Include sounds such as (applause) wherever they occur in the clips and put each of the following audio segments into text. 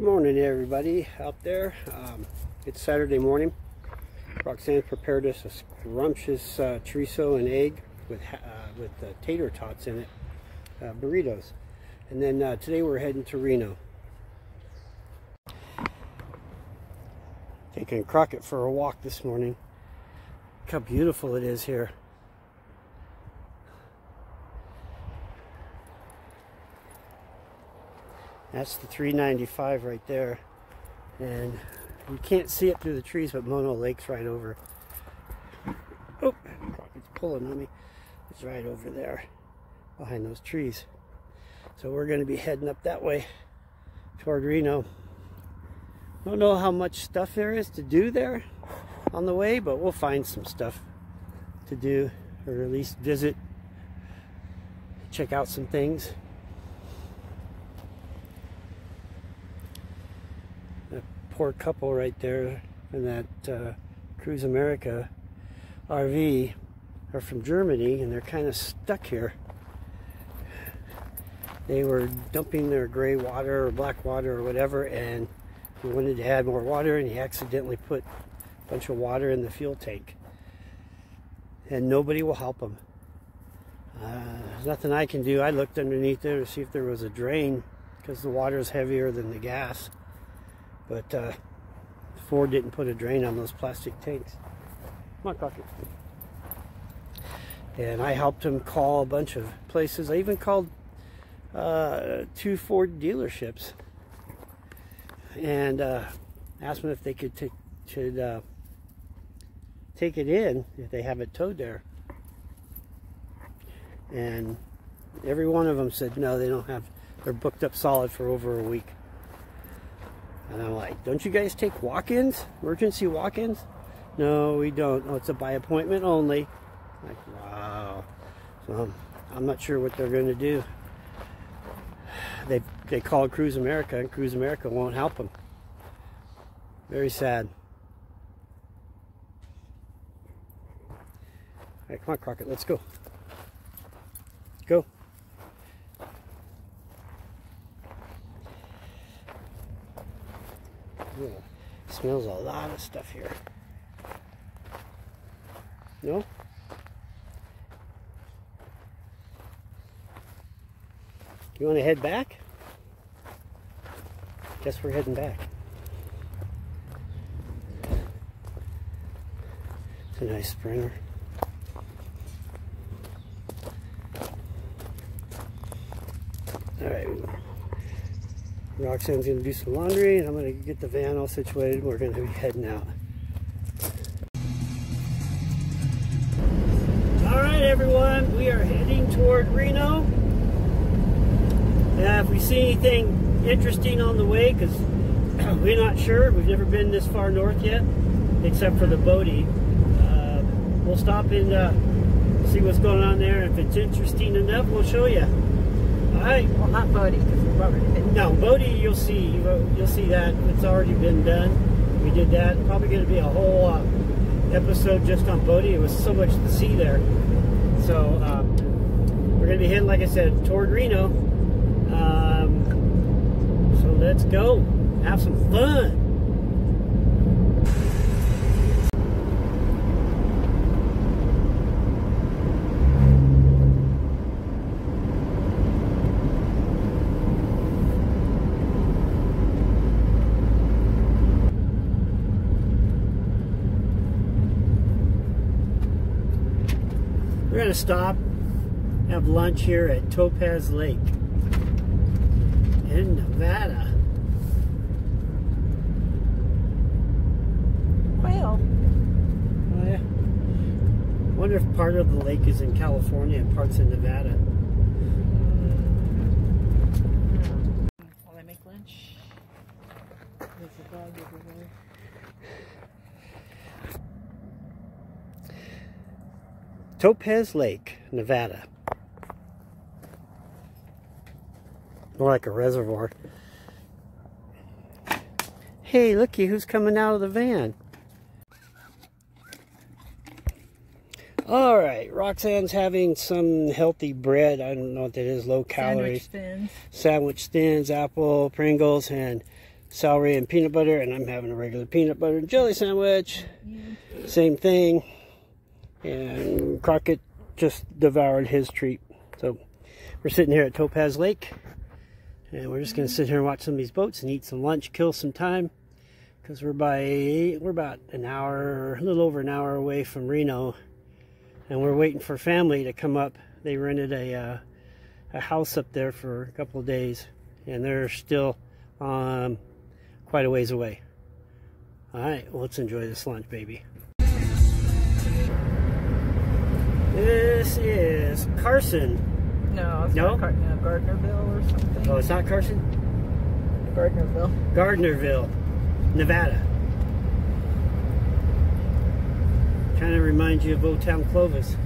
Good morning everybody out there. Um, it's Saturday morning. Roxanne prepared us a scrumptious uh, chorizo and egg with, uh, with uh, tater tots in it, uh, burritos. And then uh, today we're heading to Reno. Taking Crockett for a walk this morning. Look how beautiful it is here. That's the 395 right there. And you can't see it through the trees, but Mono Lake's right over. Oh, Crockett's pulling on me. It's right over there behind those trees. So we're going to be heading up that way toward Reno. Don't know how much stuff there is to do there on the way, but we'll find some stuff to do, or at least visit, check out some things. Poor couple right there in that uh, Cruise America RV are from Germany and they're kind of stuck here. They were dumping their gray water or black water or whatever and he wanted to add more water and he accidentally put a bunch of water in the fuel tank. And nobody will help him. Uh, there's nothing I can do. I looked underneath there to see if there was a drain because the water is heavier than the gas. But uh, Ford didn't put a drain on those plastic tanks. Come on. And I helped him call a bunch of places. I even called uh, two Ford dealerships and uh, asked them if they could should uh, take it in if they have it towed there. And every one of them said no, they don't have. They're booked up solid for over a week. And I'm like, don't you guys take walk-ins? Emergency walk-ins? No, we don't. Oh, it's a by appointment only. I'm like, wow. So um, I'm not sure what they're going to do. They they called Cruise America, and Cruise America won't help them. Very sad. All right, come on, Crockett, let's go. Go. Hmm. smells a lot of stuff here. No? You want to head back? Guess we're heading back. It's a nice springer. All right. Roxanne's to do some laundry and I'm to get the van all situated. We're to be heading out. All right, everyone, we are heading toward Reno. Now, if we see anything interesting on the way, because (clears throat) we're not sure, we've never been this far north yet, except for the Bodie, uh, we'll stop and uh, see what's going on there. If it's interesting enough, we'll show you. All right. Well, not Bodie, we've. No, Bodie, you'll see. You'll see that it's already been done. We did that. Probably going to be a whole uh, episode just on Bodie. It was so much to see there. So um, we're going to be heading, like I said, toward Reno. Um, so let's go. Have some fun. Going to stop, have lunch here at Topaz Lake in Nevada. Well. Oh, yeah. wonder if part of the lake is in California and parts in Nevada. While I make lunch. There's a dog over there. Topaz Lake, Nevada. More like a reservoir. Hey, looky who's coming out of the van. All right, Roxanne's having some healthy bread. I don't know what that is, low calories. Sandwich thins. Sandwich thins, apple, Pringles, and celery and peanut butter, and I'm having a regular peanut butter and jelly sandwich. Same thing. And Crockett just devoured his treat. So we're sitting here at Topaz Lake, and we're just gonna sit here and watch some of these boats and eat some lunch, kill some time, because we're by we're about an hour, a little over an hour away from Reno, and we're waiting for family to come up. They rented a uh, a house up there for a couple of days, and they're still um, quite a ways away. All right, well, let's enjoy this lunch, baby. This is Carson. No, it's No? not Car- no, Gardnerville or something. Oh, it's not Carson? Gardnerville. Gardnerville, Nevada. Kind of reminds you of Old Town Clovis.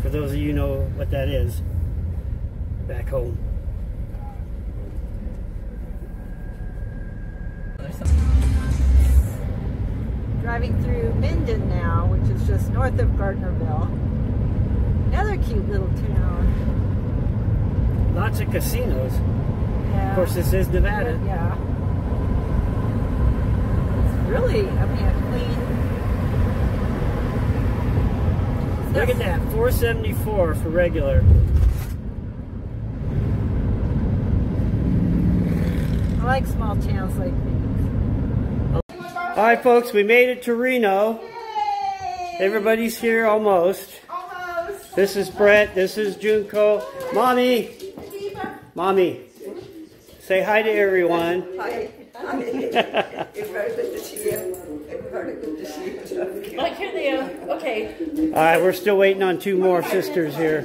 For those of you who know what that is, back home. Driving through Minden now, which is just north of Gardnerville. Another cute little town. Lots of casinos. Yeah. Of course, this is Nevada. Yeah. It's really, I mean, a clean. Look at that, 474 for regular. I like small towns like these. All right, folks, we made it to Reno. Everybody's here almost. Almost. This is Brett. This is Junko. Mommy, mommy, say hi to everyone. Hi. Hi. (laughs) It's very good to see you. It's very good to see you. Like here they are. Okay. All right, we're still waiting on two more sisters here.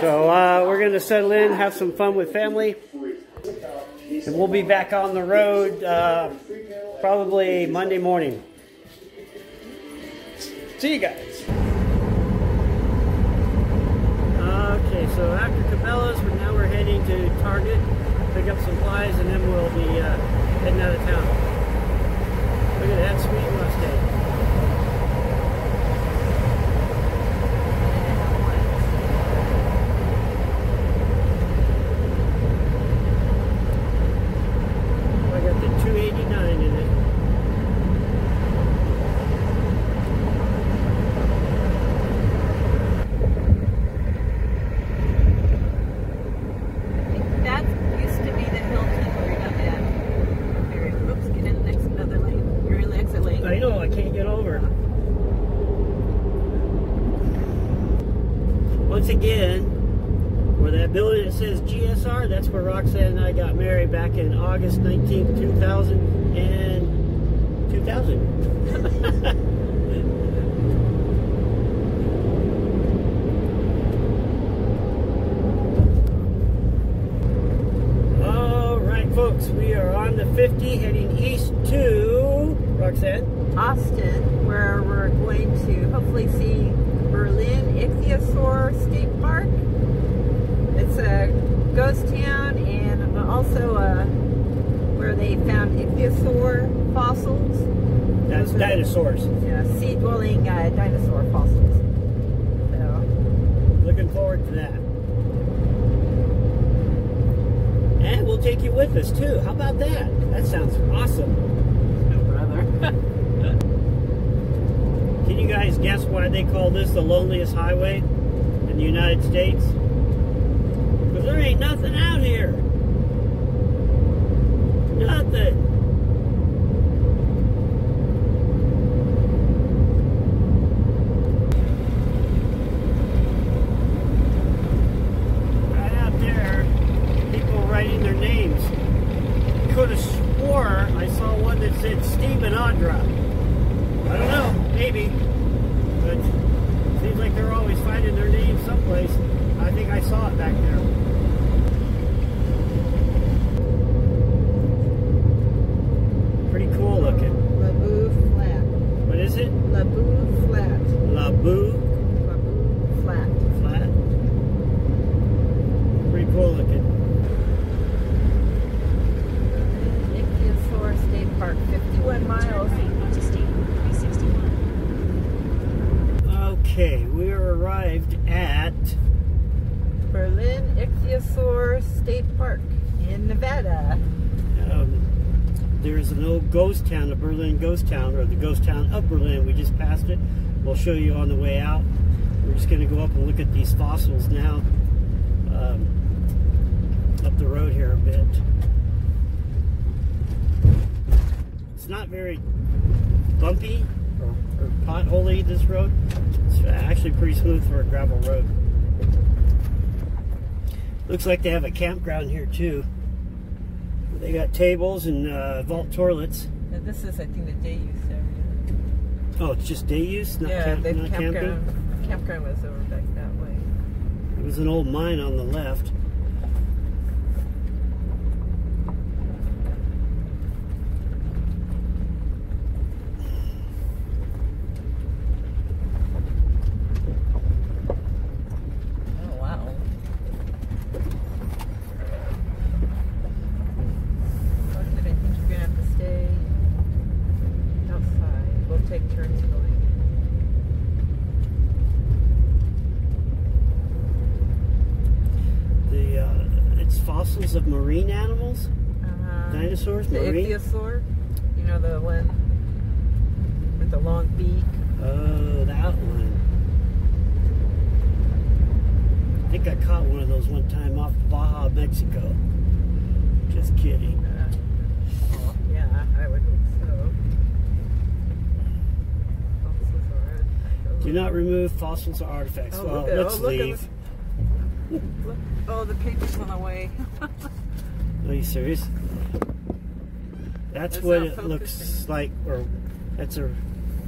So uh, we're going to settle in, have some fun with family. And we'll be back on the road uh, probably Monday morning. See you guys. So after Cabela's, we're, now we're heading to Target, pick up supplies, and then we'll be uh, heading out of town. Look at that sweet Mustang. I got the 289 in it. That used to be the Hilton where we got that. Here, Oops, get in the next another lane. You're in the exit lane. I know, I can't get over. Once again, where that building that says GSR, that's where Roxanne and I got married back in August 19th, 2000 and 2000. (laughs) All right, folks, we are on the 50 heading east to Roxanne. Austin, where we're going to hopefully see Berlin Ichthyosaur State Park. It's a ghost town and also uh, where they found ichthyosaur fossils. That's Those dinosaurs. Yeah, sea-dwelling uh, dinosaur fossils. So, Looking forward to that. And we'll take you with us too. How about that? That sounds awesome. no brother. (laughs) Can you guys guess why they call this the loneliest highway in the United States? Because there ain't nothing out here. Nothing. Right out there, people writing their names. Could have swore I saw one that said Steve and Audra. I don't know, maybe. But seems like they're always finding their name someplace. I think I saw it back there. Pretty cool looking. Labou Flat. What is it? Labou Flat. Labu Labou Flat. Flat. Pretty cool looking. Ichthyosaur State Park, 51 miles. Okay, we arrived at Berlin Ichthyosaur State Park in Nevada. um, there is an old ghost town, the Berlin ghost town, or the ghost town of Berlin. We just passed it. We'll show you on the way out. We're just going to go up and look at these fossils now. Um, up the road here a bit. It's not very bumpy or, or potholey, this road. It's actually pretty smooth for a gravel road. Looks like they have a campground here too. They got tables and uh, vault toilets. And this is, I think, the day use area. Oh, it's just day use, not, yeah, camp, the not camping? campground, campground was over back that way. It was an old mine on the left. Oh, wow. But I think you're gonna have to stay outside. We'll take turns going. The uh, it's fossils of marine animals, Uh, dinosaurs, the ichthyosaur, you know the one with the long beak. Oh, that one. I think I caught one of those one time off Baja, Mexico. Just kidding. Uh, oh, yeah, I would hope so. Do not remove fossils or artifacts. Oh, well, at- let's oh, leave. (laughs) Look, oh, the paper's on the way. Are you serious? That's It's what it looks like, or that's a,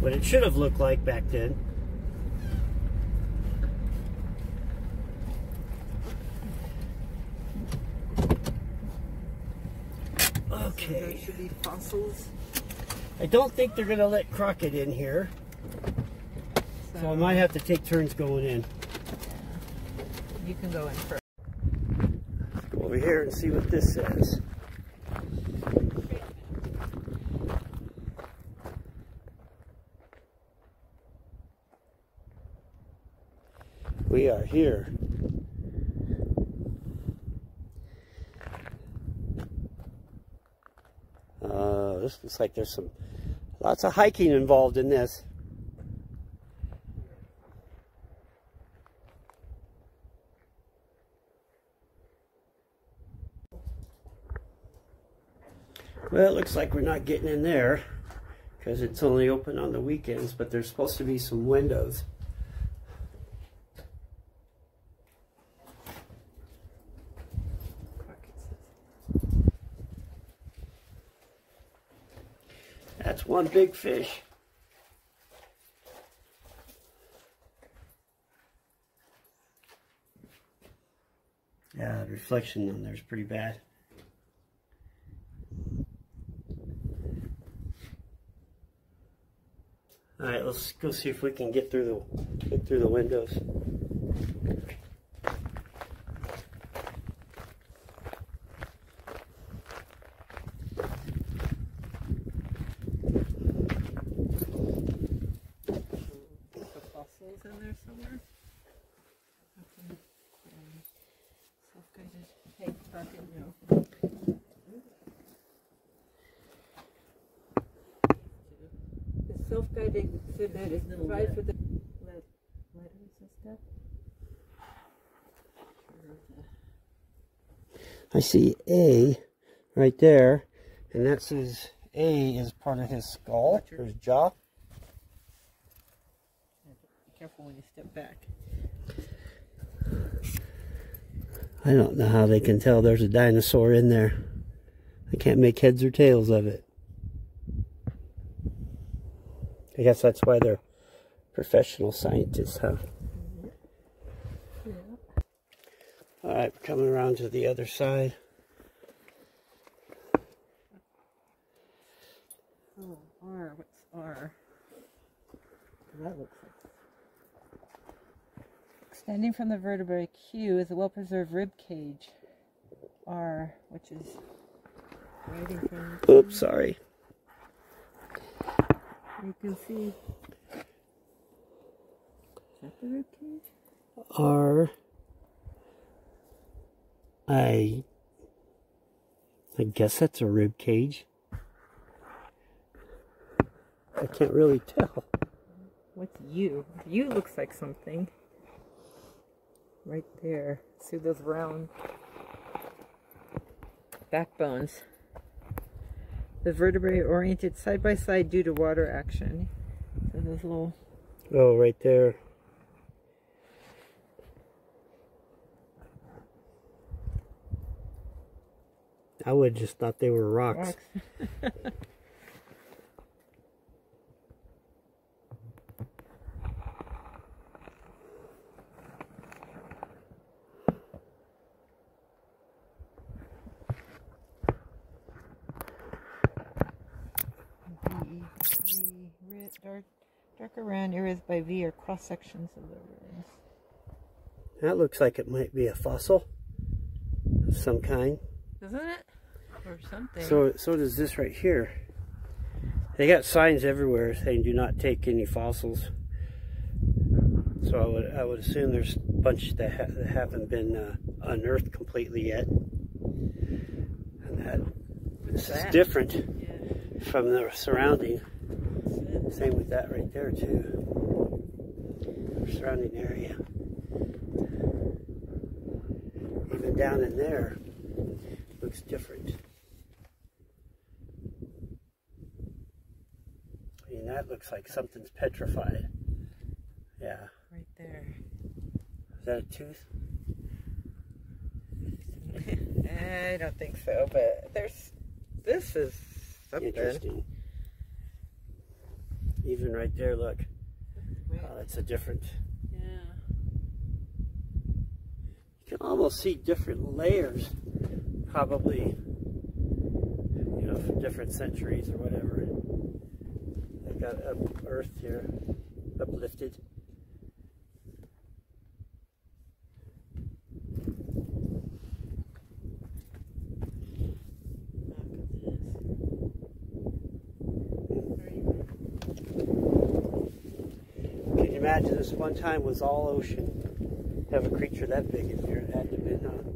what it should have looked like back then. Okay. should be fossils. I don't think they're going to let Crockett in here, so I might have to take turns going in. Yeah. You can go in first. Go over here and see what this says. We are here. Uh, this looks like there's some lots of hiking involved in this. Well, it looks like we're not getting in there because it's only open on the weekends, but there's supposed to be some windows. That's one big fish. Yeah, the reflection on there is pretty bad. All right, let's go see if we can get through the get through the windows. The fossils in there somewhere. Okay. Um, Self-guided. Hey, Crockett, no. The self-guided exhibit is provided for the letters and stuff. I see A right there, and that says A is part of his skull or his jaw. Be careful when you step back. I don't know how they can tell there's a dinosaur in there. I can't make heads or tails of it. I guess that's why they're professional scientists, huh? All right, we're coming around to the other side. Oh, R. What's R? That looks like. Extending from the vertebrae Q is a well-preserved rib cage. R, which is. Oops, sorry. You can see. Is that the rib cage? R. I. I guess that's a rib cage. I can't really tell. What's you? You looks like something. Right there. See those round backbones. The vertebrae oriented side by side due to water action. So those little Oh, right there. I would just thought they were rocks. rocks. (laughs) cross sections of the ruins. That looks like it might be a fossil of some kind. Doesn't it? Or something. So so does this right here. They got signs everywhere saying do not take any fossils. So I would I would assume there's a bunch that, ha that haven't been uh, unearthed completely yet. And that this is different yeah. from the surrounding. Same with that right there too. Surrounding area. Even down in there looks different. I mean that looks like something's petrified. Yeah. Right there. Is that a tooth? (laughs) I don't think so, but there's this is something. Interesting. Even right there, look. That's a different. yeah. You can almost see different layers, probably, you know, from different centuries or whatever. They got up earth here, uplifted. Can you imagine this one time was all ocean? Have a creature that big in here, it had to be, huh?